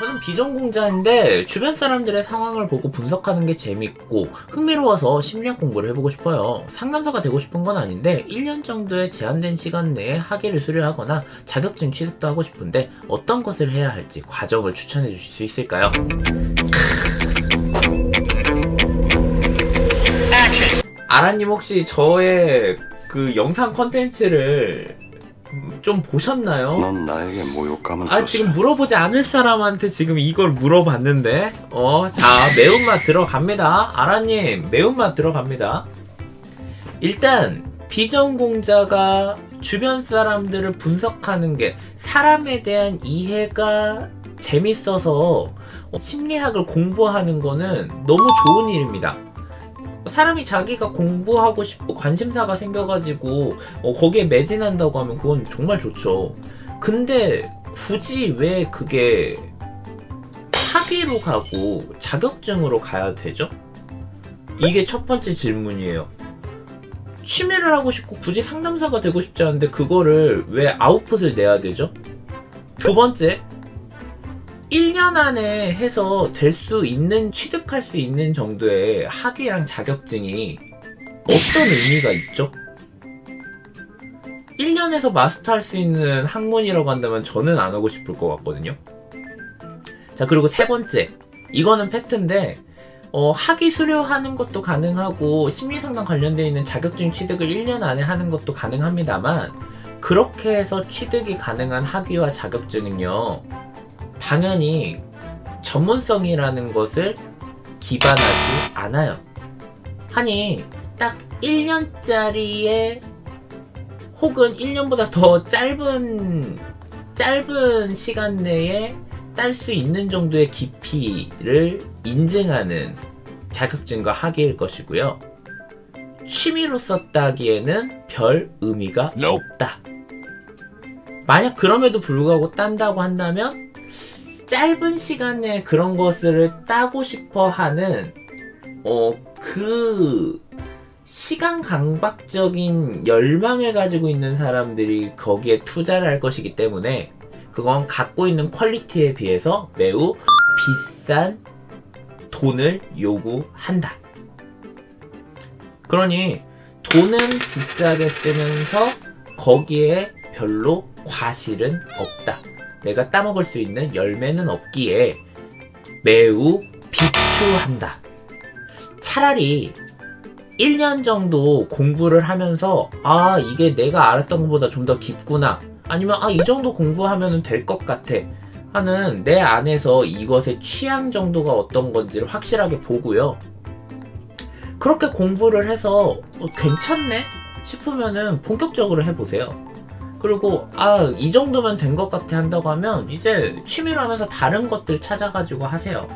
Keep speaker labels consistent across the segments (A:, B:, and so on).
A: 저는 비전공자인데 주변 사람들의 상황을 보고 분석하는 게 재밌고 흥미로워서 심리학 공부를 해보고 싶어요. 상담사가 되고 싶은 건 아닌데 1년 정도의 제한된 시간 내에 학위를 수료하거나 자격증 취득도 하고 싶은데 어떤 것을 해야 할지 과정을 추천해 주실 수 있을까요? 아라님 혹시 저의 그 영상 컨텐츠를 좀 보셨나요?
B: 넌 나에게 모욕감을
A: 아
B: 줬어.
A: 지금 물어보지 않을 사람한테 지금 이걸 물어봤는데 어자 매운맛 들어갑니다 아라님 매운맛 들어갑니다 일단 비전공자가 주변 사람들을 분석하는 게 사람에 대한 이해가 재밌어서 심리학을 공부하는 거는 너무 좋은 일입니다 사람이 자기가 공부하고 싶고 관심사가 생겨가지고 어, 거기에 매진한다고 하면 그건 정말 좋죠. 근데 굳이 왜 그게 학위로 가고 자격증으로 가야 되죠? 이게 첫 번째 질문이에요. 취미를 하고 싶고 굳이 상담사가 되고 싶지 않은데 그거를 왜 아웃풋을 내야 되죠? 두 번째, 1년 안에 해서 될 수 있는, 취득할 수 있는 정도의 학위랑 자격증이 어떤 의미가 있죠? 1년에서 마스터할 수 있는 학문이라고 한다면 저는 안 하고 싶을 것 같거든요. 자, 그리고 세 번째. 이거는 팩트인데, 어, 학위 수료하는 것도 가능하고, 심리상담 관련되어 있는 자격증 취득을 1년 안에 하는 것도 가능합니다만, 그렇게 해서 취득이 가능한 학위와 자격증은요, 당연히 전문성이라는 것을 기반하지 않아요. 아니, 딱 1년짜리의 혹은 1년보다 더 짧은, 짧은 시간 내에 딸 수 있는 정도의 깊이를 인증하는 자격증과 학위일 것이고요. 취미로 썼다기에는 별 의미가 없다. 만약 그럼에도 불구하고 딴다고 한다면 짧은 시간에 그런 것을 따고 싶어 하는 어 그 시간 강박적인 열망을 가지고 있는 사람들이 거기에 투자를 할 것이기 때문에 그건 갖고 있는 퀄리티에 비해서 매우 비싼 돈을 요구한다. 그러니 돈은 비싸게 쓰면서 거기에 별로 과실은 없다. 내가 따먹을 수 있는 열매는 없기에 매우 비추한다. 차라리 1년 정도 공부를 하면서 아 이게 내가 알았던 것보다 좀 더 깊구나. 아니면 아 이 정도 공부하면 될 것 같아. 하는 내 안에서 이것의 취향 정도가 어떤 건지를 확실하게 보고요. 그렇게 공부를 해서 어, 괜찮네 싶으면은 본격적으로 해보세요 그리고 아 이 정도면 된 것 같아 한다고 하면 이제 취미로 하면서 다른 것들 찾아가지고 하세요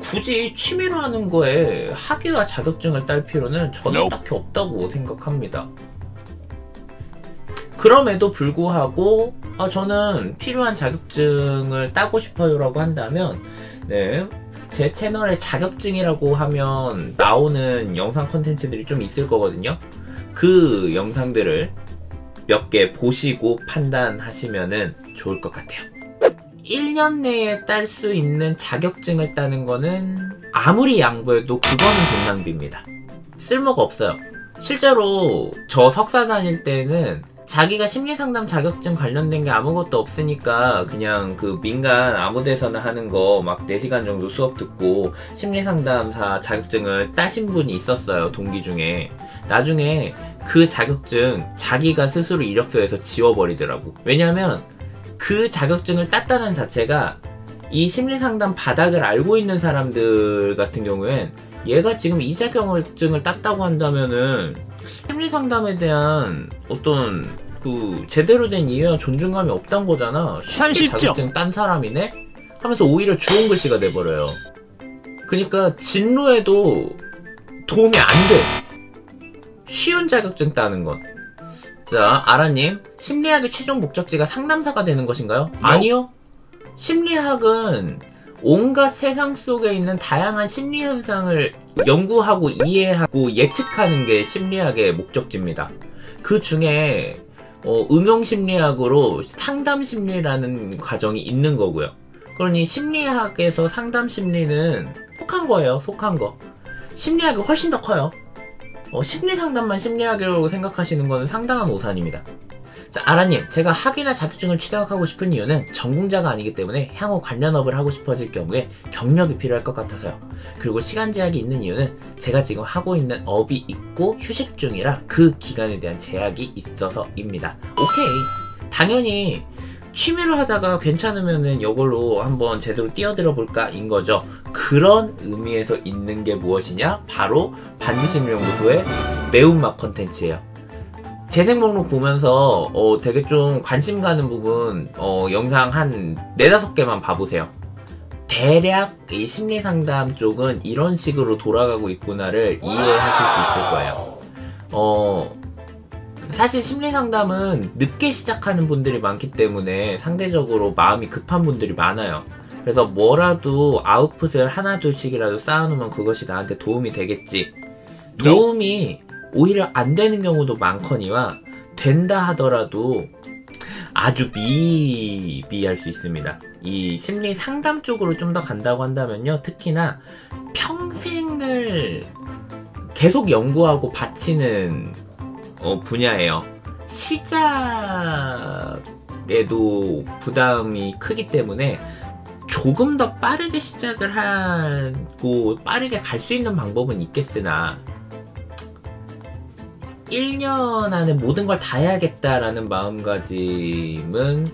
A: 굳이 취미로 하는 거에 학위와 자격증을 딸 필요는 저는 딱히 없다고 생각합니다. 그럼에도 불구하고 아, 저는 필요한 자격증을 따고 싶어요라고 한다면 네, 제 채널에 자격증이라고 하면 나오는 영상 컨텐츠들이 좀 있을 거거든요. 그 영상들을 몇 개 보시고 판단하시면 좋을 것 같아요. 1년 내에 딸 수 있는 자격증을 따는 거는 아무리 양보해도 그거는 돈 낭비입니다. 쓸모가 없어요. 실제로 저 석사 다닐 때는 자기가 심리상담 자격증 관련된 게 아무것도 없으니까 그냥 그 민간 아무 데서나 하는 거 막 4시간 정도 수업 듣고 심리상담사 자격증을 따신 분이 있었어요. 동기 중에. 나중에 그 자격증 자기가 스스로 이력서에서 지워버리더라고. 왜냐면 그 자격증을 땄다는 자체가 이 심리상담 바닥을 알고 있는 사람들 같은 경우엔 얘가 지금 이 자격증을 땄다고 한다면은 심리상담에 대한 어떤 그 제대로 된 이해와 존중감이 없단 거잖아. 쉽게
C: 30점.
A: 자격증 딴 사람이네? 하면서 오히려 주홍 글씨가 돼버려요. 그러니까 진로에도 도움이 안 돼. 쉬운 자격증 따는 건. 자, 아라님, 심리학의 최종 목적지가 상담사가 되는 것인가요? 아니요. 심리학은 온갖 세상 속에 있는 다양한 심리 현상을 연구하고 이해하고 예측하는 게 심리학의 목적지입니다. 그 중에 어, 응용 심리학으로 상담 심리라는 과정이 있는 거고요. 그러니 심리학에서 상담 심리는 속한 거예요. 속한 거. 심리학이 훨씬 더 커요. 어, 심리 상담만 심리학이라고 생각하시는 거는 상당한 오산입니다. 자, 아라님, 제가 학위나 자격증을 취득하고 싶은 이유는 전공자가 아니기 때문에 향후 관련 업을 하고 싶어질 경우에 경력이 필요할 것 같아서요. 그리고 시간 제약이 있는 이유는 제가 지금 하고 있는 업이 있고 휴식 중이라 그 기간에 대한 제약이 있어서입니다. 오케이. 당연히 취미로 하다가 괜찮으면은 이걸로 한번 제대로 뛰어들어 볼까 인 거죠. 그런 의미에서 있는 게 무엇이냐? 바로 반지심리연구소의 매운맛 컨텐츠예요. 재생 목록 보면서 어, 되게 좀 관심 가는 부분 어, 영상 한 네다섯 개만 봐보세요. 대략 이 심리 상담 쪽은 이런 식으로 돌아가고 있구나를 이해하실 수 있을 거예요. 어, 사실 심리 상담은 늦게 시작하는 분들이 많기 때문에 상대적으로 마음이 급한 분들이 많아요. 그래서 뭐라도 아웃풋을 하나둘씩이라도 쌓아놓으면 그것이 나한테 도움이 되겠지. 도움이 오히려 안 되는 경우도 많거니와 된다 하더라도 아주 미비할 수 있습니다. 이 심리 상담 쪽으로 좀 더 간다고 한다면요. 특히나 평생을 계속 연구하고 바치는 어, 분야예요. 시작에도 부담이 크기 때문에 조금 더 빠르게 시작을 하고 빠르게 갈 수 있는 방법은 있겠으나 1년 안에 모든 걸 다 해야겠다라는 마음가짐은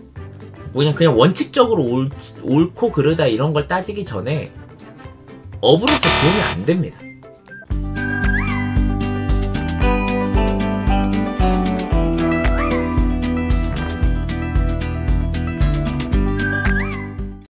A: 그냥 그냥 원칙적으로 옳, 옳고 그르다 이런 걸 따지기 전에 업으로서 도움이 안 됩니다.